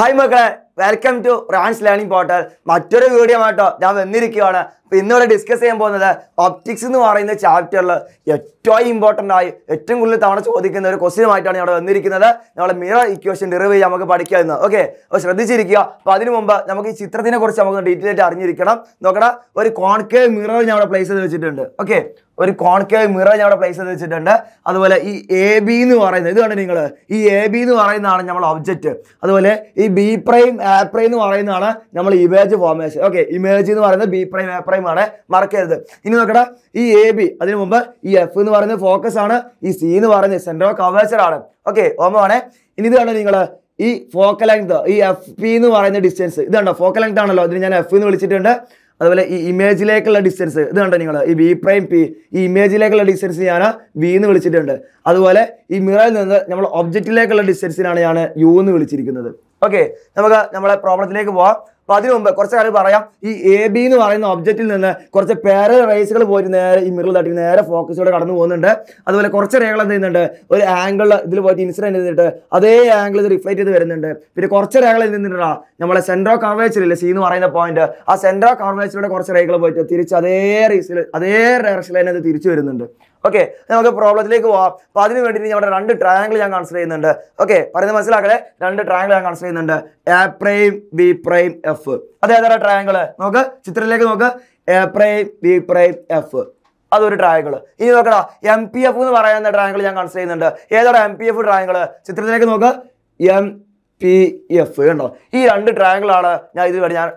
Hi മക്കളെ welcome to റാൻസ് learning portal മറ്റൊരു വീഡിയോ ആട്ടോ ഞാൻ വന്നിരിക്കുകയാണ്. അപ്പൊ ഇന്നിവിടെ ഡിസ്കസ് ചെയ്യാൻ പോകുന്നത് ഒപ്റ്റിക്സ് എന്ന് പറയുന്ന ചാപ്റ്ററിൽ ഏറ്റവും ഇമ്പോർട്ടന്റ് ആയി ഏറ്റവും കൂടുതൽ തവണ ചോദിക്കുന്ന ഒരു ക്വസ്റ്റ്യനുമായിട്ടാണ് ഇവിടെ വന്നിരിക്കുന്നത്. നമ്മളെ മിറർ ഇക്വേഷൻ ഡെറിവ് ചെയ്യാൻ നമുക്ക് പഠിക്കാമെന്ന് ഓക്കെ അപ്പോൾ ശ്രദ്ധിച്ചിരിക്കുക. അപ്പോൾ അതിനു മുമ്പ് നമുക്ക് ഈ ചിത്രത്തിനെ കുറിച്ച് നമുക്ക് ഡീറ്റെയിൽ ആയിട്ട് അറിഞ്ഞിരിക്കണം. നോക്കടാ ഒരു കോൺകേവ് മിറർ ഞാൻ അവിടെ പ്ലേസ് ചെയ്ത് വെച്ചിട്ടുണ്ട്. ഓക്കെ ഒരു കോൺകേവ് മിറർ ഞാൻ അവിടെ പ്ലേസ് ചെയ്ത് വെച്ചിട്ടുണ്ട്. അതുപോലെ ഈ എ ബി എന്ന് പറയുന്നത് ഇതാണ് നിങ്ങൾ ഈ എ ബി എന്ന് പറയുന്നതാണ് നമ്മൾ ഒബ്ജക്റ്റ് അതുപോലെ ഈ ബി പ്രൈം എ പ്രൈം എന്ന് പറയുന്നതാണ് നമ്മൾ ഇമേജ് ഫോർമേഷൻ ഓക്കെ ഇമേജ് എന്ന് പറയുന്നത് ബി പ്രൈം എ പ്രൈം ആണ്. മറക്കരുത്. ഇനി നോക്കടാ ഈ എ ബി അതിനു മുമ്പ് ഈ എഫ് എന്ന് പറയുന്നത് ഫോക്കസ് ആണ്. ഈ സി എന്ന് പറയുന്നത് സെന്റർ ഓഫ് കവേച്ചർ ആണ് ഓക്കെ ഓമമാണ് ഇനി ഇത് കണ്ടോ നിങ്ങൾ ഈ ഫോക്കൽ ലെങ്ത് ഈ എഫ് പി എന്ന് പറയുന്ന ഡിസ്റ്റൻസ് ഇത് കണ്ടോ? ഫോക്കൽ ലെങ്ത് ആണല്ലോ. അതിന് ഞാൻ എഫ് എന്ന് വിളിച്ചിട്ടുണ്ട്. അതുപോലെ ഈ ഇമേജിലേക്കുള്ള ഡിസ്റ്റൻസ് ഇത് കണ്ടോ നിങ്ങൾ ഈ ബി പ്രൈം പി ഈ ഇമേജിലേക്കുള്ള ഡിസ്റ്റൻസ് ഞാൻ വി എന്ന് വിളിച്ചിട്ടുണ്ട്. അതുപോലെ ഈ മിററിൽ നിന്ന് നമ്മൾ ഒബ്ജക്റ്റിലേക്കുള്ള ഡിസ്റ്റൻസിനാണ് ഞാൻ യു എന്ന് വിളിച്ചിരിക്കുന്നത്. ഓക്കെ നമുക്ക് നമ്മളെ പ്രോബ്ലത്തിലേക്ക് പോവാം. അപ്പൊ അതിനു മുമ്പ് കുറച്ച് കാര്യം പറയാം. ഈ എ ബി എന്ന് പറയുന്ന ഒബ്ജക്റ്റിൽ നിന്ന് കുറച്ച് പേര റേസുകൾ പോയിട്ട് നേരെ ഈ മിറിൽ തട്ടി നേരെ ഫോക്കസിലൂടെ കടന്നു പോകുന്നുണ്ട്. അതുപോലെ കുറച്ച് രേഖകൾ എന്ത് ചെയ്യുന്നുണ്ട്? ഒരു ആംഗിൾ ഇതിൽ പോയിട്ട് ഇൻസിഡന്റ് ചെയ്തിട്ട് അതേ ആംഗിൾ ഇത് റിഫ്ലക്ട് ചെയ്ത് വരുന്നുണ്ട്. പിന്നെ കുറച്ച് രേഖകൾ എന്ത് ചെയ്യുന്നുണ്ടാ നമ്മളെ സെൻട്രോ കർവേച്ചർ ഇല്ലേ? സി എന്ന് പറയുന്ന പോയിന്റ് ആ സെൻട്രോ കർവേച്ചറിലൂടെ കുറച്ച് രേഖകൾ പോയിട്ട് തിരിച്ച് അതേ റേസിൽ അതേ ഡയറക്ഷനിൽ തന്നെ അത് തിരിച്ചു വരുന്നുണ്ട്. ഓക്കെ നമുക്ക് പ്രോബ്ലത്തിലേക്ക് പോവാം. അപ്പൊ അതിന് വേണ്ടിയിട്ട് നമ്മുടെ രണ്ട് ട്രയാങ്കിൾ ഞാൻ കൺസിഡർ ചെയ്യുന്നുണ്ട്. ഓക്കെ പറയുന്നത് മനസ്സിലാക്കലേ രണ്ട് ട്രയാങ്കിൾ ഞാൻ കൺസിഡർ ചെയ്യുന്നുണ്ട്. A prime B prime F അത് ഏതാ ട്രയാങ്കിൾ നോക്ക് ചിത്രത്തിലേക്ക് നോക്ക്. A prime B prime F അതൊരു ട്രയാങ്കിൾ ഇനി നോക്കടാ എം പി എഫ് എന്ന് പറയുന്ന ട്രയാങ്കിൾ ഞാൻ കൺസിഡർ ചെയ്യുന്നുണ്ട്. ഏതാണ് എം പി എഫ് ട്രയാങ്കിൾ ചിത്രത്തിലേക്ക് നോക്ക്. എം പി എഫ് കണ്ടോ? ഈ രണ്ട് ആണ് ഞാൻ ഇതിന് വേണ്ടി ഞാൻ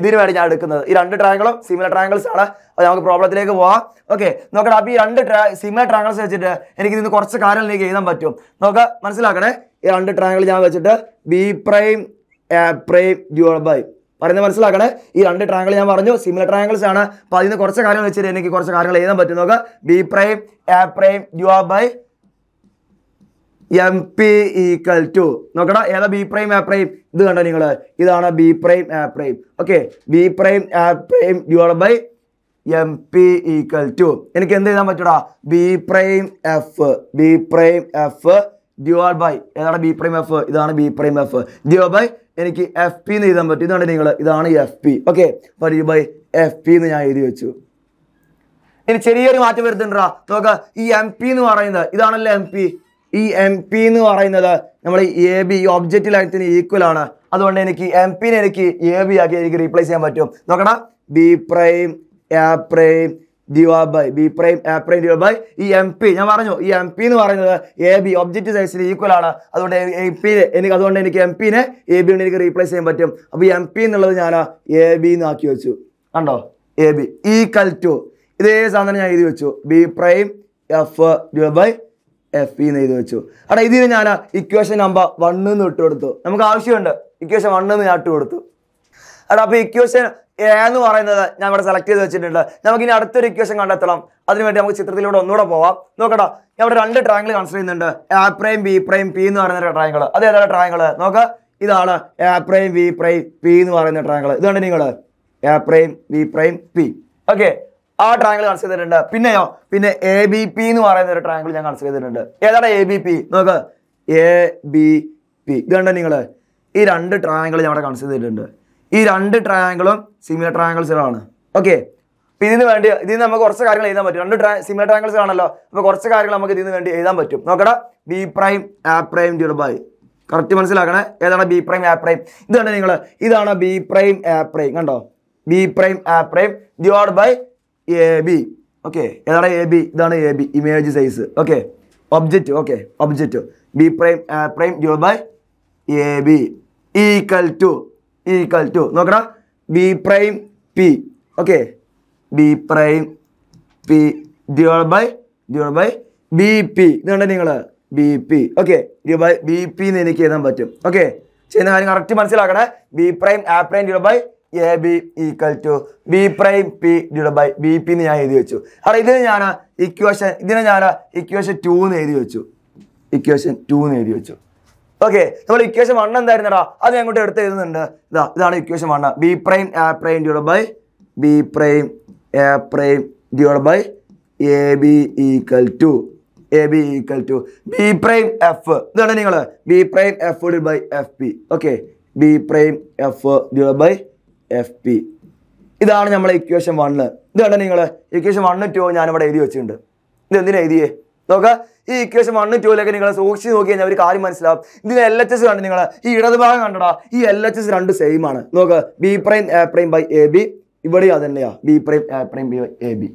ഇതിന് വേണ്ടി ഞാൻ എടുക്കുന്നത്. ഈ രണ്ട് ട്രയാങ്കിളും സിമിലർ ട്രയാങ്കിൾസ് ആണ്. അത് നമുക്ക് പ്രോബ്ലത്തിലേക്ക് പോവാം. ഓക്കെ നോക്കണം അപ്പോൾ ഈ രണ്ട് സിമിലർ ട്രയാങ്കിൾസ് വെച്ചിട്ട് എനിക്ക് ഇതിന് കുറച്ച് കാര്യങ്ങൾ എനിക്ക് എഴുതാൻ പറ്റും. നോക്ക മനസ്സിലാക്കണേ? ഈ രണ്ട് ട്രയാങ്കിൾ ഞാൻ വെച്ചിട്ട് B prime A prime dual by പറയുന്നത് മനസ്സിലാക്കണേ? ഈ രണ്ട് ട്രാങ്കിൾ ഞാൻ പറഞ്ഞു സിമിലർ ട്രാങ്കിൾസ് ആണ്. അപ്പോൾ അതിന് കുറച്ച് കാര്യങ്ങൾ വെച്ചിട്ട് എനിക്ക് കുറച്ച് കാര്യങ്ങൾ എഴുതാൻ പറ്റും. നോക്കുക B prime A prime due by M P equal to നോക്കടാ ഏതാ ബി പ്രൈം എ പ്രൈം ഇത് കണ്ടോ നിങ്ങൾ ഇതാണ് B prime A prime okay B prime A prime divide by M P equal to എനിക്ക് എന്ത് എഴുതാൻ പറ്റൂടാ? B prime F B prime F divide by ഏതാണ് ബി പ്രൈം എഫ് ഇതാണ് B prime F divide by എനിക്ക് F P എന്ന് എഴുതാൻ പറ്റും. ഇതാണ് നിങ്ങൾ ഇതാണ് F P okay D by F P എന്ന് ഞാൻ എഴുതി വെച്ചു. ഇനി ചെറിയൊരു മാറ്റം വരുത്തുണ്ടാ നോക്കാം ഈ എം പി എന്ന് പറയുന്നത് ഇതാണല്ലോ എം പി ഈ എം പി എന്ന് പറയുന്നത് നമ്മൾ എ ബി ഈ ഒബ്ജക്റ്റ് ലൈനത്തിന് ഈക്വൽ ആണ്. അതുകൊണ്ട് എനിക്ക് എം പിന്നെ എനിക്ക് എ ബി ആക്കി എനിക്ക് റീപ്ലേസ് ചെയ്യാൻ പറ്റും. നോക്കണം B prime A prime divide by prime A prime divide by ഈ എം പി ഞാൻ പറഞ്ഞു ഈ എം പി എന്ന് പറയുന്നത് എ ബി ഒബ്ജക്റ്റ് സൈസിന് ഈക്വൽ ആണ്. അതുകൊണ്ട് എം പി എനിക്ക് അതുകൊണ്ട് എനിക്ക് എം പിന്നെ എ ബി എനിക്ക് റീപ്ലേസ് ചെയ്യാൻ പറ്റും. അപ്പോൾ എം പി എന്നുള്ളത് ഞാൻ എ ബി എന്ന് ആക്കി വെച്ചു. കണ്ടോ? എ ബി ഈക്വൽ ടു ഇതേ സാധനം ഞാൻ എഴുതി വെച്ചു. B prime F divide by F എന്ന് എഴുതി വെച്ചു. അവിടെ ഇതിന് ഞാൻ ഇക്വേഷൻ നമ്പർ വണ്ണ് എന്ന് ഇട്ട് കൊടുത്തു. നമുക്ക് ആവശ്യമുണ്ട്. ഇക്വേഷൻ വണ്ണ് എന്ന് ഞാൻ ഇട്ട് കൊടുത്തു. അവിടെ അപ്പോൾ ഇക്വേഷൻ എ എന്ന് പറയുന്നത് ഞാൻ ഇവിടെ സെലക്ട് ചെയ്ത് വെച്ചിട്ടുണ്ട്. നമുക്ക് ഇനി അടുത്തൊരു ഇക്വേഷൻ കണ്ടെത്തണം. അതിനുവേണ്ടി നമുക്ക് ചിത്രത്തിലൂടെ ഒന്നുകൂടെ പോവാം. നോക്കട്ടോ ഞാൻ ഇവിടെ രണ്ട് ട്രാങ്കിൾ കൺസിഡർ ചെയ്യുന്നുണ്ട്. A prime B prime P എന്ന് പറയുന്ന ട്രാങ്കിൾ അത് ഏതാണ് ട്രാങ്കിൾ നോക്ക ഇതാണ് A prime B prime P എന്ന് പറയുന്ന ട്രാങ്കിൾ ഇതാണ് നിങ്ങൾ A prime B prime P okay ആ ട്രാങ്കിൾ കൺസിഡർ ചെയ്തിട്ടുണ്ട്. പിന്നെയോ പിന്നെ എ ബി പി എന്ന് പറയുന്ന ഒരു ട്രാങ്കിൾ ഞാൻ കൺസിഡർ ചെയ്തിട്ടുണ്ട്. ഏതാണ് എ ബി പി നോക്ക്. എ ബി പി ഇത് കണ്ടോ നിങ്ങൾ ഈ രണ്ട് ട്രാങ്കിൾ ഞാൻ അവിടെ കൺസിഡർ ചെയ്തിട്ടുണ്ട്. ഈ രണ്ട് ട്രാങ്കിളും സിമിലർ ട്രയാങ്കിൾസിലാണ് ഓക്കെ അപ്പം ഇതിന് വേണ്ടി ഇതിന് നമുക്ക് കുറച്ച് കാര്യങ്ങൾ എഴുതാൻ പറ്റും. രണ്ട് ട്രാ സിമിലർ ട്രാങ്കിൾസ് ആണല്ലോ. അപ്പൊ കുറച്ച് കാര്യങ്ങൾ നമുക്ക് ഇതിന് വേണ്ടി എഴുതാൻ പറ്റും. നോക്കടാ. B prime A prime divide by correct മനസ്സിലാക്കണേ? ഏതാണ് ബി പ്രൈം ആ പ്രൈം ഇതാണ് നിങ്ങൾ ഇതാണ് ബി പ്രൈം ആ പ്രൈം കണ്ടോ? B prime A prime divide by A B okay ഏതാണ് എ ബി ഇതാണ് A B image size okay object okay object B prime prime divide by A B equal to equal to നോക്കണം B prime P okay B prime P divide by divide by B P ഇതുണ്ട് നിങ്ങൾ B P okay divide by B P എന്ന് എനിക്ക് എഴുതാൻ പറ്റും. Okay ചെയ്യുന്ന കാര്യം correct മനസ്സിലാക്കണേ. B prime A prime divide by A B equal to B prime P divide by B P എന്ന് ഞാൻ എഴുതി വെച്ചു. അവിടെ ഇതിന് ഞാൻ ഇക്വേഷൻ ഇതിനെ ഞാൻ ഇക്വേഷൻ ടു എന്ന് എഴുതി വെച്ചു. ഇക്വേഷൻ ടു എന്ന് എഴുതി വെച്ചു. ഓക്കെ നമ്മൾ ഇക്വേഷൻ വൺ എന്തായിരുന്നടാ? അത് ഞാൻ ഇങ്ങോട്ട് എടുത്ത് എഴുതുന്നുണ്ട്. ഇതാ ഇതാണ് equation one B prime A prime divide by B prime A prime divide by A B equal to A B equal to B prime F ഇതാണ് നിങ്ങൾ B prime F divide by F P okay B prime F divide by F P ഇതാണ് നമ്മളെ equation one ഇത് കണ്ടോ നിങ്ങൾ equation one two ഞാനിവിടെ എഴുതി വെച്ചിട്ടുണ്ട്. ഇത് എന്തിനാ എഴുതിയേ? നോക്ക ഈ ഇക്വേഷൻ വണ്ണ് ടൂവിലൊക്കെ നിങ്ങൾ സൂക്ഷിച്ച് നോക്കി കഴിഞ്ഞാൽ ഒരു കാര്യം മനസ്സിലാവും. ഇതിന് എൽ എച്ച് എസ് കണ്ടു നിങ്ങൾ ഈ ഇടതുഭാഗം കണ്ടടാ ഈ എൽ എച്ച് എസ് രണ്ട് സെയിം ആണ്. നോക്ക് B prime A prime by A B ഇവിടെയും അത് തന്നെയാ. B prime A prime B A B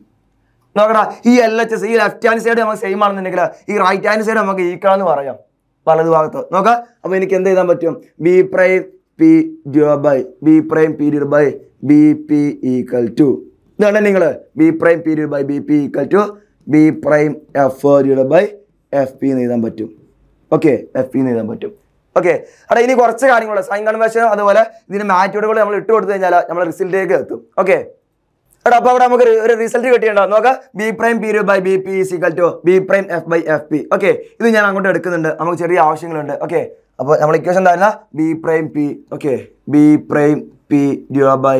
നോക്കടാ ഈ എൽ എച്ച് എസ് ഈ ലെഫ്റ്റ് ഹാൻഡ് സൈഡ് നമുക്ക് സെയിം ആണെന്നുണ്ടെങ്കിൽ ഈ റൈറ്റ് ഹാൻഡ് സൈഡ് നമുക്ക് ഈക്കാന്ന് പറയാം. വലതുഭാഗത്ത് നോക്കാം നോക്ക അപ്പൊ എനിക്ക് എന്ത് ചെയ്യാൻ പറ്റും? B prime P divide by B prime P divide by B P equal to ഇതാണ് നിങ്ങൾ B prime P divide by B P equal to B prime F divide by F P എന്ന് എഴുതാൻ പറ്റും. ഓക്കെ എഫ് പി എന്ന് എഴുതാൻ പറ്റും. Okay അവിടെ ഇനി കുറച്ച് കാര്യങ്ങളുണ്ട് സൈൻ കൺവേഷൻ അതുപോലെ ഇതിന് മാറ്റോടുകൾ നമ്മൾ ഇട്ട് കൊടുത്തു കഴിഞ്ഞാൽ നമ്മൾ റിസൾട്ടിലേക്ക് എത്തും. ഓക്കെ എടാ അപ്പോൾ അവിടെ നമുക്ക് ഒരു- റിസൾട്ട് കിട്ടിയിട്ടുണ്ടോ? നോക്കാം B prime P by B P equal to B prime F by F P okay ഇത് ഞാൻ അങ്ങോട്ട് എടുക്കുന്നുണ്ട്. നമുക്ക് ചെറിയ ആവശ്യങ്ങളുണ്ട്. ഓക്കെ അപ്പോൾ നമ്മൾ equation എന്തായിരുന്ന B prime P okay B prime P divide by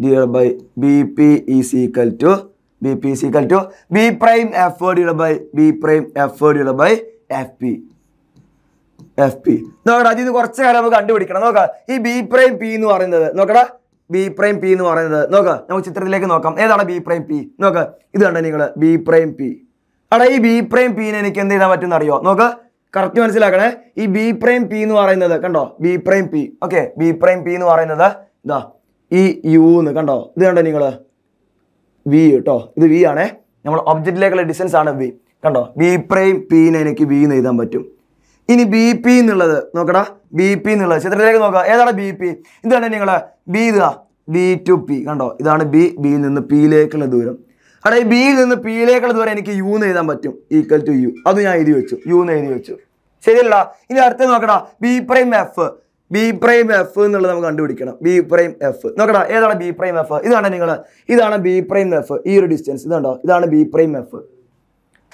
divide by B P is equal to B P is equal to B prime F divide by B prime F divide by F P F P നോക്കടാ അതിൽ നിന്ന് കുറച്ച് കാലം നമുക്ക് കണ്ടുപിടിക്കണം. നോക്ക ഈ B prime P എന്ന് പറയുന്നത് നോക്കടാ ബി പ്രൈം പി എന്ന് പറയുന്നത് നോക്ക നമുക്ക് ചിത്രത്തിലേക്ക് നോക്കാം. ഏതാണ് ബി പ്രൈം പി നോക്ക ഇത് കണ്ടോ നിങ്ങൾ ബി പ്രൈം പി അവിടെ ഈ ബി പ്രൈം പീനെ എനിക്ക് എന്ത് ചെയ്യാൻ പറ്റും അറിയോ? നോക്ക് കറക്റ്റ് മനസ്സിലാക്കണേ? ഈ ബി പ്രൈം പി എന്ന് പറയുന്നത് കണ്ടോ? B prime P okay B prime P എന്ന് പറയുന്നത് ഇതാ ഈ യു എന്ന് കണ്ടോ? ഇത് കണ്ടോ നിങ്ങൾ വി കേട്ടോ ഇത് വി ആണേ. നമ്മൾ ഒബ്ജക്റ്റിലേക്കുള്ള ഡിസ്റ്റൻസ് ആണ് വി കണ്ടോ? ബി പ്രൈം പി എന്ന് എനിക്ക് വി എന്ന് എഴുതാൻ പറ്റും. ഇനി ബി പി എന്നുള്ളത് നോക്കടാ. ബി പി എന്നുള്ളത്. ചിത്രത്തിലേക്ക് നോക്കുക. ഏതാണ് ബി പി ഇതാണ് നിങ്ങൾ ബി ഇതാ. ബി ടു പി കണ്ടോ? ഇതാണ് ബി ബിയിൽ നിന്ന് പിയിലേക്കുള്ള ദൂരം. അവിടെ ഈ ബിയിൽ നിന്ന് പിയിലേക്കുള്ള ദൂരം എനിക്ക് യു എന്ന് എഴുതാൻ പറ്റും. ഈക്വൽ ടു യു അത് ഞാൻ എഴുതി വെച്ചു. യു എന്ന് എഴുതി വെച്ചു. ശരിയല്ലടാ ഇനി അടുത്ത് നോക്കടാ. B prime F B prime F എന്നുള്ളത് നമുക്ക് കണ്ടുപിടിക്കണം. ബി പ്രൈം എഫ് നോക്കടാ ഏതാണ് ബി പ്രൈം എഫ് ഇതാണ് നിങ്ങൾ ഇതാണ് ബി പ്രൈം എഫ് ഈ ഒരു ഡിസ്റ്റൻസ് ഇതുണ്ടോ? ഇതാണ് ബി പ്രൈം എഫ്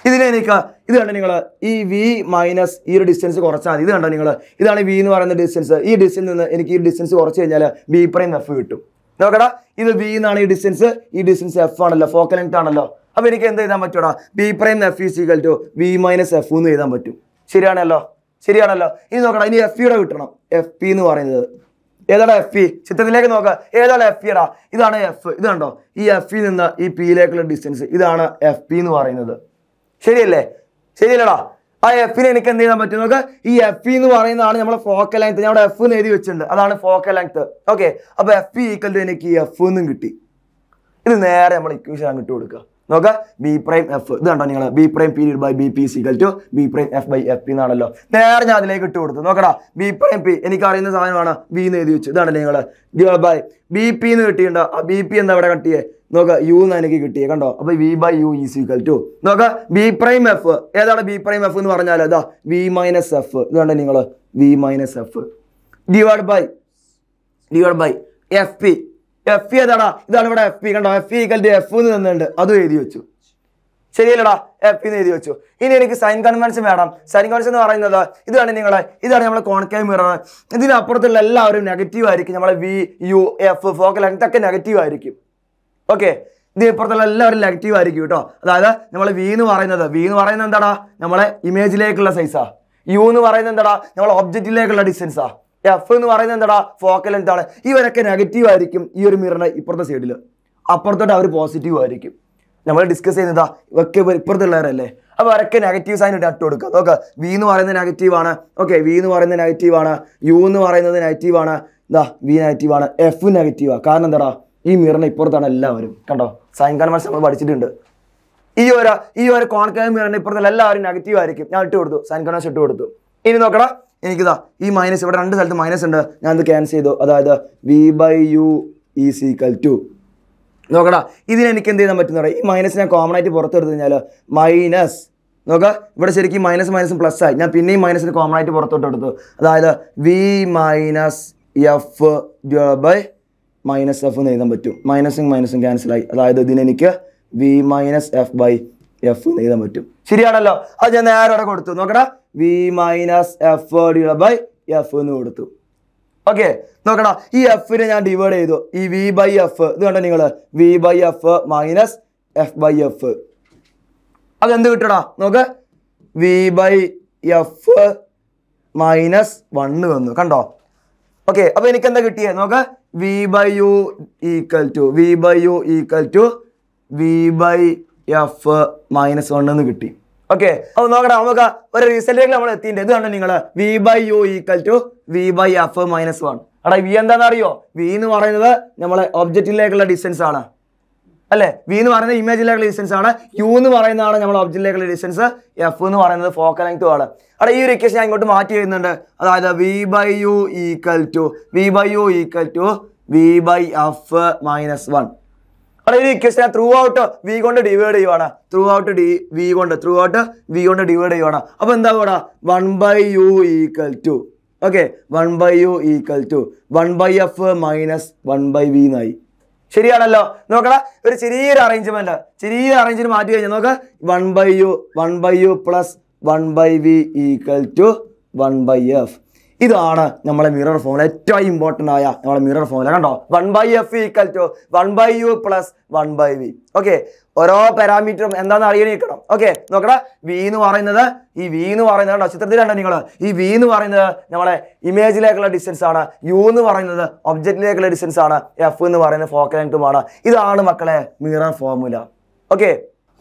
ഇതിനെ എനിക്ക് ഇത് കണ്ടോ നിങ്ങൾ ഈ വി മൈനസ് ഈ ഒരു ഡിസ്റ്റൻസ് കുറച്ചാൽ മതി. ഇത് കണ്ടോ നിങ്ങൾ ഇതാണ് വി എന്ന് പറയുന്ന ഡിസ്റ്റൻസ് ഈ ഡിസ്റ്റൻസ് നിന്ന് എനിക്ക് ഈ ഡിസ്റ്റൻസ് കുറച്ച് കഴിഞ്ഞാൽ ബി പ്രൈം എഫ് കിട്ടും. നോക്കടാ ഇത് വി എന്നാണ് ഈ ഡിസ്റ്റൻസ് ഈ ഡിസ്റ്റൻസ് എഫ് ആണല്ലോ. ഫോക്കൽ ലെങ്ത് ആണല്ലോ. അപ്പോൾ എനിക്ക് എന്ത് എഴുതാൻ പറ്റൂടാ B prime F is equal to V minus F എന്ന് എഴുതാൻ പറ്റും. ശരിയാണല്ലോ ശരിയാണല്ലോ. ഇനി നോക്കണം ഇനി എഫ് ഇയുടെ കിട്ടണം. എഫ് പി എന്ന് പറയുന്നത്. ഏതാണ് എഫ് ഇ ചിത്രത്തിലേക്ക് നോക്കുക ഏതാണ് എഫ് ഇടാ ഇതാണ് എഫ് ഇത് കണ്ടോ? ഈ എഫ് ഇ നിന്ന് ഈ പിയിലേക്കുള്ള ഡിസ്റ്റൻസ് ഇതാണ് എഫ് പി എന്ന് പറയുന്നത്. ശരിയല്ലേ? ശരിയല്ലടാ ആ എഫിനെ എനിക്ക് എന്ത് ചെയ്യാൻ പറ്റും? നോക്ക് ഈ എഫ് എന്ന് പറയുന്നതാണ് നമ്മുടെ ഫോക്കൽ ലെങ്ത് ഞാൻ എഫ് എന്ന് എഴുതി വെച്ചിട്ടുണ്ട്. അതാണ് ഫോക്കൽ ലെങ്ത് ഓക്കെ അപ്പൊ എഫ് ഇ ഈക്വൽ ടു എനിക്ക് എഫ് എന്നും കിട്ടി. ഇത് നേരെ നമ്മൾ ഇക്വേഷൻ അങ്ങോട്ട് കൊടുക്കുക. നോക്ക ബി പ്രൈം എഫ് ഇത് കണ്ടോ നിങ്ങൾ B prime period by B P equal to B prime F by F P എന്നാണല്ലോ. നേരെ ഞാൻ അതിലേക്ക് ഇട്ട് കൊടുത്തു. നോക്കടാ ബി പ്രൈം പി എനിക്ക് അറിയുന്ന സാധനമാണ് ബി എന്ന് എഴുതി വെച്ചു. ഇതാണല്ലോ നിങ്ങൾ ഡിവൈഡ് ബൈ ബി പി എന്ന് കിട്ടിയിട്ടുണ്ടോ. ആ ബി പി എന്താ ഇവിടെ കട്ടിയേ? നോക്ക യു എന്ന് എനിക്ക് കിട്ടിയേ കണ്ടോ? അപ്പൊ V by U is equal to നോക്ക ബി പ്രൈം എഫ് ഏതാണ് ബി പ്രൈം എഫ് എന്ന് പറഞ്ഞാൽ ഇതാ വി മൈനസ് എഫ് ഇത് കണ്ടോ നിങ്ങൾ V minus F divide by divide by F P F P ഏതാടാ? ഇതാണ് ഇവിടെ എഫ് പി കണ്ടോ എഫ് ടു എഫ് എന്ന് തന്നിട്ടുണ്ട് അതും എഴുതി വെച്ചു. ശരിയല്ലടാ? എഫ് എന്ന് എഴുതി വെച്ചു. ഇനി എനിക്ക് സൈൻ കൺവെൻഷൻ വേണം. സൈൻ കൺവെൻഷൻ എന്ന് പറയുന്നത് ഇതാണ് നിങ്ങളെ ഇതാണ് നമ്മളെ കോൺകേവ് മിറർ ഇതിനപ്പുറത്തുള്ള എല്ലാവരും നെഗറ്റീവ് ആയിരിക്കും. നമ്മളെ വി യു എഫ് ഫോക്കൽ ഇതൊക്കെ നെഗറ്റീവ് ആയിരിക്കും. ഓക്കെ ഇതിനപ്പുറത്തുള്ള എല്ലാവരും നെഗറ്റീവ് ആയിരിക്കും കേട്ടോ. അതായത് നമ്മൾ വി എന്ന് പറയുന്നത് വി എന്ന് പറയുന്നത് എന്താടാ? നമ്മളെ ഇമേജിലേക്കുള്ള സൈസാ യു എന്ന് പറയുന്നത് എന്താടാ? നമ്മളെ ഒബ്ജക്റ്റിലേക്കുള്ള ഡിസ്റ്റൻസാ എഫ് എന്ന് പറയുന്നത് എന്താടാ? ഫോക്കൽ എന്താണ് ഇവരൊക്കെ നെഗറ്റീവ് ആയിരിക്കും ഈ ഒരു മിറിന് ഇപ്പുറത്തെ സൈഡിൽ അപ്പുറത്തോട്ട് അവർ പോസിറ്റീവ് ആയിരിക്കും. നമ്മൾ ഡിസ്കസ് ചെയ്യുന്നതാ ഇവക്കെ ഇപ്പുറത്തുള്ളവരല്ലേ? അപ്പോൾ അവരൊക്കെ നെഗറ്റീവ് സൈൻ ഇട്ട് ഇട്ട് കൊടുക്കുക. നോക്കുക വി എന്ന് പറയുന്നത് നെഗറ്റീവ് ആണ്. ഓക്കെ വി എന്ന് പറയുന്നത് നെഗറ്റീവ് ആണ്. യു എന്ന് പറയുന്നത് നെഗറ്റീവ് ആണ്. എന്താ വി നെഗറ്റീവ് ആണ്. എഫ് നെഗറ്റീവ് ആണ് കാരണം എന്താടാ? ഈ മിറിന് ഇപ്പുറത്താണ് എല്ലാവരും. കണ്ടോ? സൈൻ കൺവെൻഷൻ നമ്മൾ പഠിച്ചിട്ടുണ്ട്. ഈ ഒരു ഈ ഒരു കോൺകേവ് മിറിന് ഇപ്പുറത്തുള്ള എല്ലാവരും നെഗറ്റീവ് ആയിരിക്കും. ഞാൻ ഇട്ട് കൊടുത്തു. സൈൻ കൺവെൻഷൻ ഇട്ട് കൊടുത്തു. ഇനി നോക്കടാ. എനിക്കിതാ ഈ മൈനസ് ഇവിടെ രണ്ട് സ്ഥലത്ത് മൈനസ് ഉണ്ട്. ഞാൻ ഇത് ക്യാൻസൽ ചെയ്തു. അതായത് V by U is equal to നോക്കടാ ഇതിന് എനിക്ക് എന്ത് ചെയ്യാൻ പറ്റുന്ന പറയാം ഈ മൈനസ് ഞാൻ കോമൺ ആയിട്ട് പുറത്തെടുത്ത് കഴിഞ്ഞാൽ മൈനസ് നോക്കുക ഇവിടെ ശരിക്കും മൈനസ് മൈനസും പ്ലസ് ആയി. ഞാൻ പിന്നെയും മൈനസിന് കോമൺ ആയിട്ട് പുറത്തോട്ട് എടുത്തു. അതായത് V minus F by minus F എന്ന് എഴുതാൻ പറ്റും. മൈനസും മൈനസും ക്യാൻസൽ ആയി. അതായത് ഇതിനെനിക്ക് V minus F by F എന്ന് എഴുതാൻ പറ്റും. ശരിയാണല്ലോ? അത് ഞാൻ നേരെ അവിടെ കൊടുത്തു. നോക്കടാ V minus F divide by F എന്ന് കൊടുത്തു. ഓക്കെ നോക്കടാ ഈ എഫിനെ ഞാൻ ഡിവൈഡ് ചെയ്തു. ഈ വി ബൈ എഫ് ഇത് കണ്ടോ നിങ്ങൾ V by F minus F by F അതെന്ത് കിട്ടടാ? നോക്ക്. V by F minus one വന്നു കണ്ടോ? ഓക്കെ അപ്പൊ എനിക്ക് എന്താ കിട്ടിയേ? നോക്ക്. V by U equal to V by U equal to V by F minus one എന്ന് കിട്ടി. ഓക്കെ അപ്പൊ നോക്കടാ നമുക്ക് ഒരു റിസൾട്ടിലേക്ക് നമ്മൾ എത്തിയിട്ടുണ്ട്. ഇത് കണ്ടോ നിങ്ങൾ V by U equal to V by F minus one എടാ വി എന്താണെന്ന് അറിയോ വി എന്ന് പറയുന്നത് നമ്മളെ ഒബ്ജക്റ്റിലേക്കുള്ള ഡിസ്റ്റൻസ് ആണ്. അല്ലെ? വി എന്ന് പറയുന്നത് ഇമേജിലേക്കുള്ള ഡിസ്റ്റൻസ് ആണ്. യു എന്ന് പറയുന്നതാണ് നമ്മൾ ഒബ്ജക്റ്റിലേക്കുള്ള ഡിസ്റ്റൻസ് എഫ് എന്ന് പറയുന്നത് ഫോക്കൽ ലെങ്ത് ആണ്. അവിടെ ഈ ഒരു ഇക്വേഷൻ ഞാൻ ഇങ്ങോട്ട് മാറ്റി എഴുതുന്നുണ്ട്. അതായത് V by U equal to V by U equal to V by F minus one അവിടെ ഈ ഇക്വേഷൻ ത്രൂ ഔട്ട് വി കൊണ്ട് ഡിവൈഡ് ചെയ്യുവാണ്. ത്രൂ ഔട്ട് ഡി വി കൊണ്ട് ത്രൂ ഔട്ട് വി കൊണ്ട് ഡിവൈഡ് ചെയ്യുവാണ്. അപ്പൊ എന്താ കൂടാ one by U equal to okay one by U equal to one by F minus one by V എന്നായി ശരിയാണല്ലോ? നോക്കണ ഒരു ചെറിയൊരു അറേഞ്ച്മെന്റ് ചെറിയൊരു അറേഞ്ച്മെന്റ് മാറ്റി കഴിഞ്ഞാൽ നോക്ക്. One by U one by U plus one by V equal to one by F ഇതാണ് നമ്മളെ മിറർ ഫോമുല ഏറ്റവും ഇമ്പോർട്ടന്റ് ആയ നമ്മളെ മിറർ ഫോമുല കണ്ടോ? One by F equal to one by U plus one by V okay ഓരോ പാരാമീറ്ററും എന്താണെന്ന് അറിയണിക്കണം okay നോക്കടാ. വി എന്ന് പറയുന്നത് ഈ വി എന്ന് പറയുന്നത് കണ്ടോ? ചിത്രത്തിൽ കണ്ടോ നിങ്ങൾ ഈ വി എന്ന് പറയുന്നത് നമ്മളെ ഇമേജിലേക്കുള്ള ഡിസ്റ്റൻസ് ആണ്. യു എന്ന് പറയുന്നത് ഒബ്ജക്റ്റിലേക്കുള്ള ഡിസ്റ്റൻസ് ആണ്. എഫ് എന്ന് പറയുന്നത് ഫോക്കൽ ലെങ്തുമാണ് ഇതാണ് മക്കളെ മിറർ ഫോമുല ഓക്കെ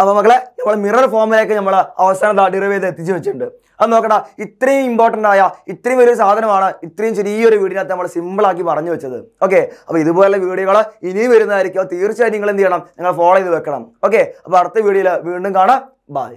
അപ്പൊ മക്കളെ നമ്മൾ മിറർ ഫോമിലേക്ക് നമ്മൾ അവസാനം ഡിറൈവ് ചെയ്ത് എത്തിച്ചു വെച്ചിട്ടുണ്ട്. അത് നോക്കടാ ഇത്രയും ഇമ്പോർട്ടന്റ് ആയ ഇത്രയും വലിയൊരു സാധനമാണ് ഇത്രയും ചെറിയൊരു വീടിനകത്ത് നമ്മൾ സിമ്പിൾ ആക്കി പറഞ്ഞു വെച്ചത്. ഓക്കെ അപ്പോൾ ഇതുപോലുള്ള വീഡിയോകൾ ഇനിയും വരുന്നതായിരിക്കും. തീർച്ചയായും നിങ്ങൾ എന്ത് ചെയ്യണം? നിങ്ങൾ ഫോളോ ചെയ്ത് വെക്കണം. ഓക്കെ അപ്പോൾ അടുത്ത വീഡിയോയിൽ വീണ്ടും കാണാം. ബൈ